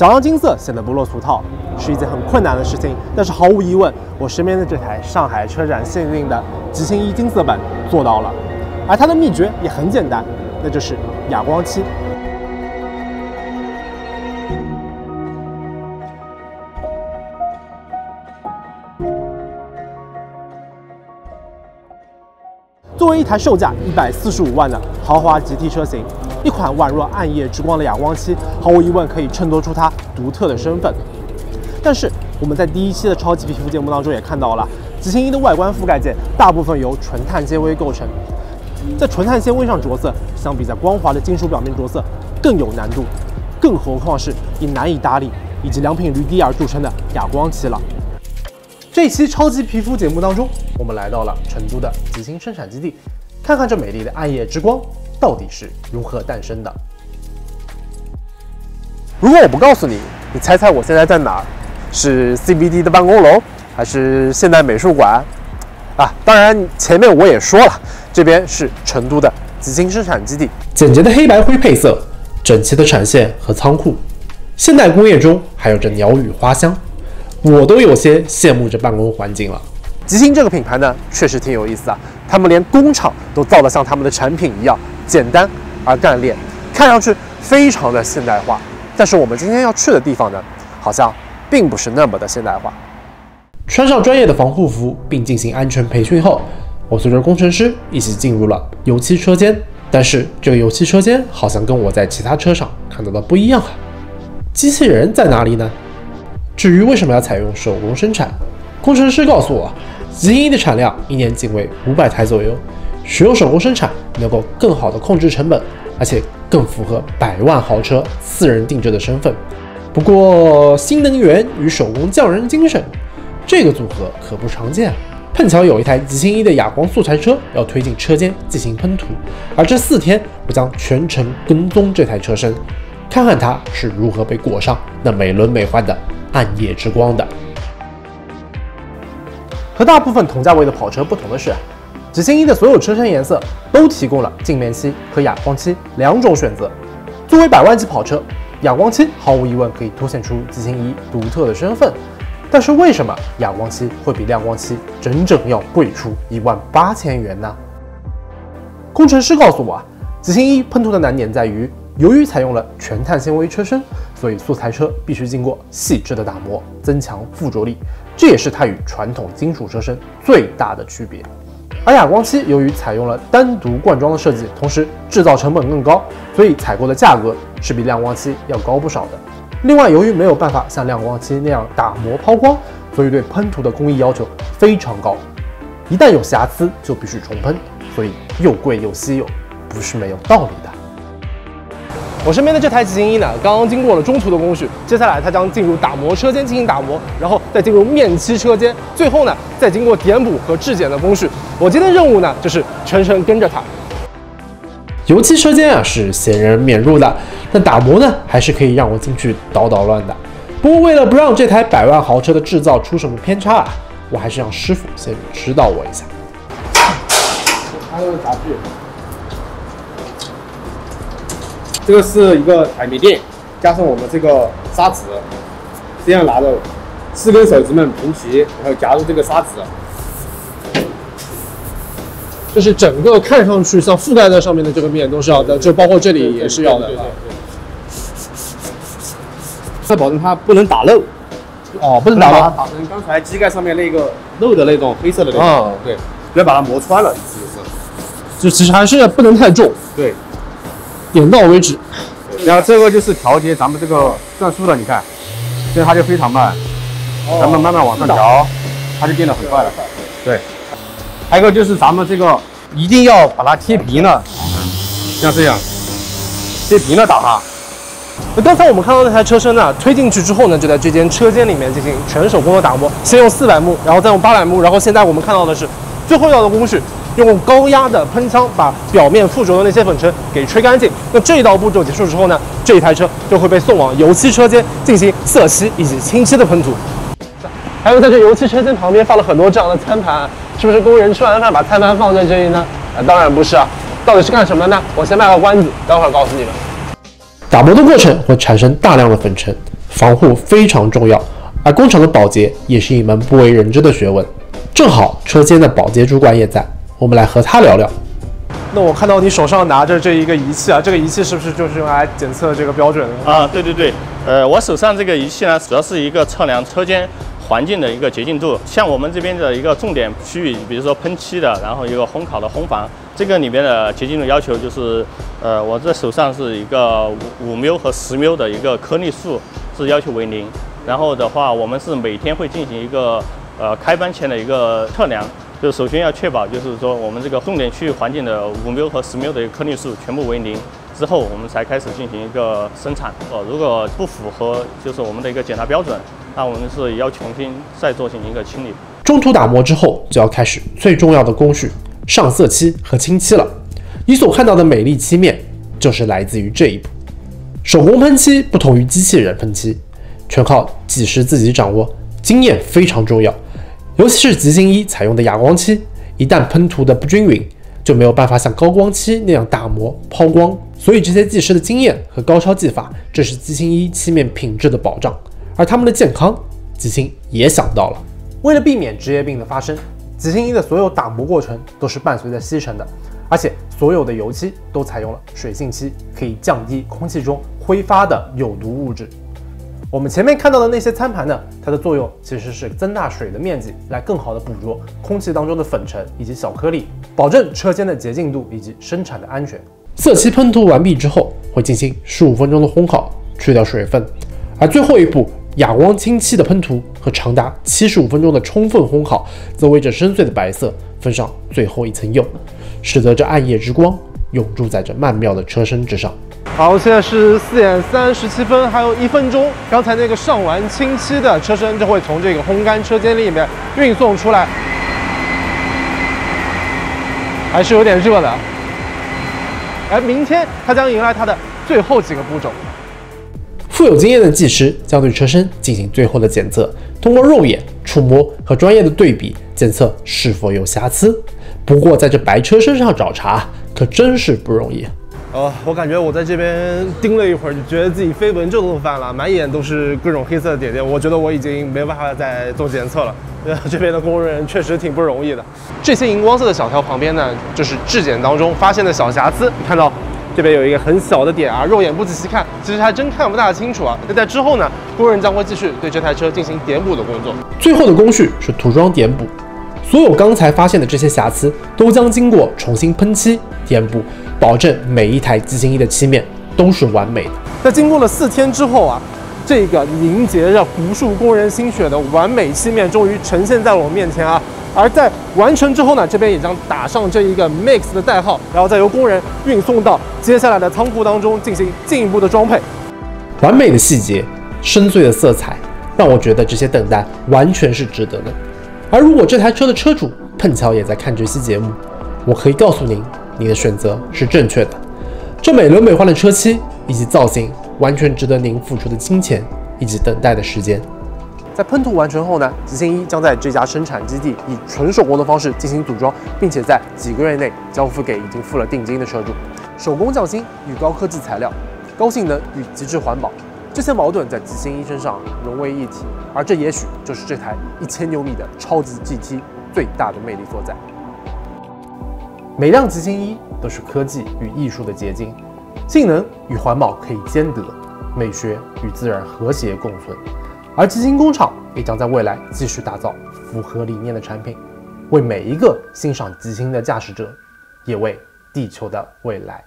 想让金色显得不落俗套，是一件很困难的事情。但是毫无疑问，我身边的这台上海车展限定的极星一金色版做到了。而它的秘诀也很简单，那就是哑光漆。作为一台售价一百四十五万的豪华 GT 车型，一款宛若暗夜之光的哑光漆，毫无疑问可以衬托出它独特的身份。但是我们在第一期的超级皮肤节目当中也看到了，极星一的外观覆盖件大部分由纯碳纤维构成，在纯碳纤维上着色，相比在光滑的金属表面着色更有难度，更何况是以难以打理以及良品率低而著称的哑光漆了。这期超级皮肤节目当中，我们来到了成都的极星生产基地，看看这美丽的暗夜之光到底是如何诞生的。如果我不告诉你，你猜猜我现在在哪儿？是 CBD 的办公楼，还是现代美术馆？啊，当然前面我也说了，这边是成都的极星生产基地。简洁的黑白灰配色，整齐的产线和仓库，现代工业中还有着鸟语花香。我都有些羡慕这办公环境了。吉星这个品牌呢，确实挺有意思啊。他们连工厂都造得像他们的产品一样简单而干练，看上去非常的现代化。但是我们今天要去的地方呢，好像并不是那么的现代化。穿上专业的防护服并进行安全培训后，我随着工程师一起进入了油漆车间。但是这个油漆车间好像跟我在其他车上看到的不一样啊。机器人在哪里呢？至于为什么要采用手工生产，工程师告诉我，极星一的产量一年仅为五百台左右，使用手工生产能够更好的控制成本，而且更符合百万豪车私人定制的身份。不过，新能源与手工匠人精神这个组合可不常见啊。碰巧有一台极星一的哑光素材车要推进车间进行喷涂，而这四天我将全程跟踪这台车身，看看它是如何被裹上那美轮美奂的。暗夜之光的，和大部分同价位的跑车不同的是，极星一的所有车身颜色都提供了镜面漆和哑光漆两种选择。作为百万级跑车，哑光漆毫无疑问可以凸显出极星一独特的身份。但是为什么哑光漆会比亮光漆整整要贵出一万八千元呢？工程师告诉我啊，极星一喷涂的难点在于。由于采用了全碳纤维车身，所以素材车必须经过细致的打磨，增强附着力，这也是它与传统金属车身最大的区别。而哑光漆由于采用了单独灌装的设计，同时制造成本更高，所以采购的价格是比亮光漆要高不少的。另外，由于没有办法像亮光漆那样打磨抛光，所以对喷涂的工艺要求非常高，一旦有瑕疵就必须重喷，所以又贵又稀有，不是没有道理的。我身边的这台极星一呢，刚刚经过了中途的工序，接下来它将进入打磨车间进行打磨，然后再进入面漆车间，最后呢再经过点补和质检的工序。我今天的任务呢就是全程跟着它。油漆车间啊是闲人免入的，但打磨呢还是可以让我进去捣捣乱的。不过为了不让这台百万豪车的制造出什么偏差啊，我还是让师傅先指导我一下。还有杂具。这个是一个海绵垫，加上我们这个砂纸，这样拿着四根手指们平齐，然后夹住这个砂纸，就是整个看上去像覆盖在上面的这个面都是要的，就包括这里也是要的。对对对要保证它不能打漏。哦，不能打漏。打成刚才机盖上面那个漏的那种黑色的那种。对，不要把它磨穿了，意思就是。就其实还是不能太重。对。点到为止，然后这个就是调节咱们这个转速的，你看，现在它就非常慢，咱们慢慢往上调，它就变得很快了。对，还有一个就是咱们这个一定要把它贴平了，像这样贴平了打它。那刚才我们看到那台车身呢，推进去之后呢，就在这间车间里面进行全手工的打磨，先用四百目，然后再用八百目，然后现在我们看到的是最后要的工序。用高压的喷枪把表面附着的那些粉尘给吹干净。那这一道步骤结束之后呢，这一台车就会被送往油漆车间进行色漆以及清漆的喷涂。还有在这油漆车间旁边放了很多这样的餐盘，是不是工人吃完饭把餐盘放在这里呢？啊，当然不是啊，到底是干什么呢？我先卖个关子，待会儿告诉你们。打磨的过程会产生大量的粉尘，防护非常重要，而工厂的保洁也是一门不为人知的学问。正好车间的保洁主管也在，我们来和他聊聊。那我看到你手上拿着这一个仪器啊，这个仪器是不是就是用来检测这个标准的啊？对对对，呃，我手上这个仪器呢，主要是一个测量车间环境的一个洁净度。像我们这边的一个重点区域，比如说喷漆的，然后一个烘烤的烘房，这个里面的洁净度要求就是，呃，我这手上是一个五五缪和十缪的一个颗粒数是要求为零。然后的话，我们是每天会进行一个呃开班前的一个测量。就首先要确保，就是说我们这个重点区域环境的五缪和十缪的一个颗粒数全部为零之后，我们才开始进行一个生产。呃，如果不符合就是我们的一个检查标准，那我们是要重新再做进行一个清理。中途打磨之后，就要开始最重要的工序——上色漆和清漆了。你所看到的美丽漆面，就是来自于这一步。手工喷漆不同于机器人喷漆，全靠技师自己掌握，经验非常重要。尤其是极星一采用的哑光漆，一旦喷涂的不均匀，就没有办法像高光漆那样打磨抛光。所以这些技师的经验和高超技法，这是极星一漆面品质的保障。而他们的健康，极星也想到了。为了避免职业病的发生，极星一的所有打磨过程都是伴随着吸尘的，而且所有的油漆都采用了水性漆，可以降低空气中挥发的有毒物质。我们前面看到的那些餐盘呢，它的作用其实是增大水的面积，来更好的捕捉空气当中的粉尘以及小颗粒，保证车间的洁净度以及生产的安全。色漆喷涂完毕之后，会进行十五分钟的烘烤，去掉水分，而最后一步哑光清漆的喷涂和长达七十五分钟的充分烘烤，则为这深邃的白色分上最后一层釉，使得这暗夜之光永驻在这曼妙的车身之上。好，现在是四点三十七分，还有一分钟。刚才那个上完清漆的车身就会从这个烘干车间里面运送出来，还是有点热的。而明天它将迎来它的最后几个步骤。富有经验的技师将对车身进行最后的检测，通过肉眼、触摸和专业的对比检测是否有瑕疵。不过在这白车身上找茬可真是不容易。呃，我感觉我在这边盯了一会儿，就觉得自己飞蚊症都犯了，满眼都是各种黑色的点点。我觉得我已经没办法再做检测了。呃，这边的工人确实挺不容易的。这些荧光色的小条旁边呢，就是质检当中发现的小瑕疵。你看到这边有一个很小的点啊，肉眼不仔细看，其实还真看不大清楚啊。那在之后呢，工人将会继续对这台车进行点补的工作。最后的工序是涂装点补，所有刚才发现的这些瑕疵都将经过重新喷漆填补。保证每一台机型一的漆面都是完美的。在经过了四天之后啊，这个凝结着无数工人心血的完美漆面终于呈现在了我面前啊！而在完成之后呢，这边也将打上这一个 Mix 的代号，然后再由工人运送到接下来的仓库当中进行进一步的装配。完美的细节，深邃的色彩，让我觉得这些等待完全是值得的。而如果这台车的车主碰巧也在看这期节目，我可以告诉您。你的选择是正确的，这美轮美奂的车漆以及造型，完全值得您付出的金钱以及等待的时间。在喷涂完成后呢，极星一将在这家生产基地以纯手工的方式进行组装，并且在几个月内交付给已经付了定金的车主。手工匠心与高科技材料，高性能与极致环保，这些矛盾在极星一身上融为一体，而这也许就是这台一千牛米的超级 GT 最大的魅力所在。每辆极星一都是科技与艺术的结晶，性能与环保可以兼得，美学与自然和谐共存。而极星工厂也将在未来继续打造符合理念的产品，为每一个欣赏极星的驾驶者，也为地球的未来